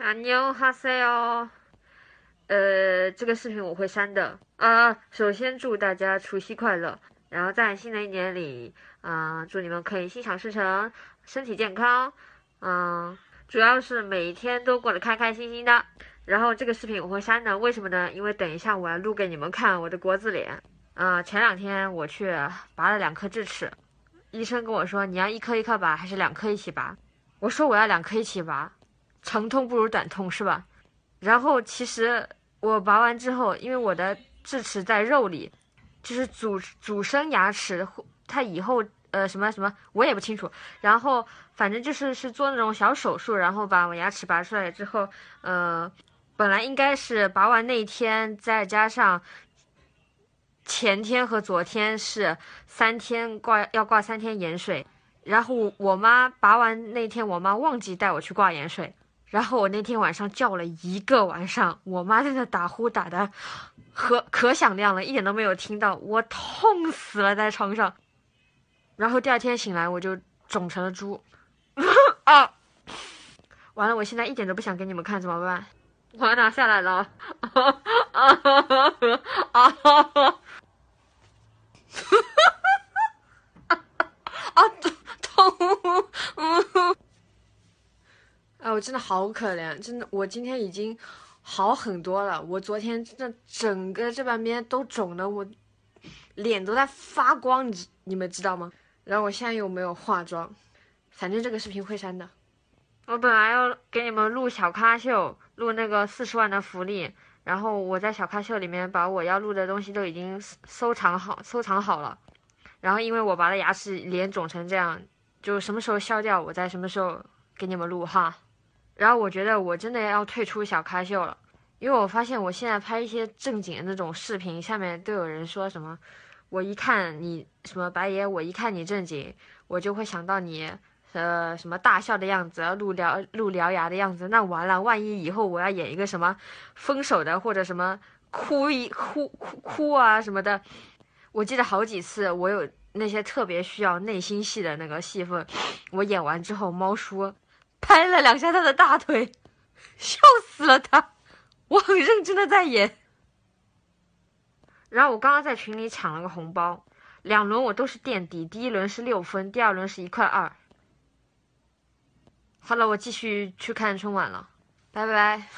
啊妞哈塞哦，呃，这个视频我会删的啊。首先祝大家除夕快乐，然后在新的一年里，啊，祝你们可以心想事成，身体健康，嗯，主要是每一天都过得开开心心的。然后这个视频我会删的，为什么呢？因为等一下我要录给你们看我的国字脸。啊，前两天我去拔了两颗智齿，医生跟我说你要一颗一颗拔还是两颗一起拔？我说我要两颗一起拔，长痛不如短痛是吧？然后其实我拔完之后，因为我的智齿在肉里，就是主主生牙齿，它以后呃什么什么我也不清楚。然后反正就是是做那种小手术，然后把我牙齿拔出来之后，呃，本来应该是拔完那一天再加上。前天和昨天是三天挂要挂三天盐水，然后我妈拔完那天，我妈忘记带我去挂盐水，然后我那天晚上叫了一个晚上，我妈在那打呼打的可可响亮了，一点都没有听到，我痛死了在床上，然后第二天醒来我就肿成了猪，啊，完了，我现在一点都不想给你们看，怎么办？我拿下来了，啊啊啊！啊痛痛！哎，我真的好可怜，真的，我今天已经好很多了。我昨天真的整个这半边都肿的，我脸都在发光，你你们知道吗？然后我现在又没有化妆，反正这个视频会删的。我本来要给你们录小咖秀，录那个四十万的福利，然后我在小咖秀里面把我要录的东西都已经收藏好，收藏好了。然后，因为我拔了牙齿，脸肿成这样，就什么时候消掉，我再什么时候给你们录哈。然后我觉得我真的要退出小咖秀了，因为我发现我现在拍一些正经的那种视频，下面都有人说什么，我一看你什么白爷，我一看你正经，我就会想到你，呃，什么大笑的样子，露獠露獠牙的样子，那完了，万一以后我要演一个什么分手的或者什么哭一哭哭哭啊什么的。我记得好几次，我有那些特别需要内心戏的那个戏份，我演完之后，猫叔拍了两下他的大腿，笑死了他。我很认真的在演。然后我刚刚在群里抢了个红包，两轮我都是垫底，第一轮是六分，第二轮是一块二。好了，我继续去看春晚了，拜拜。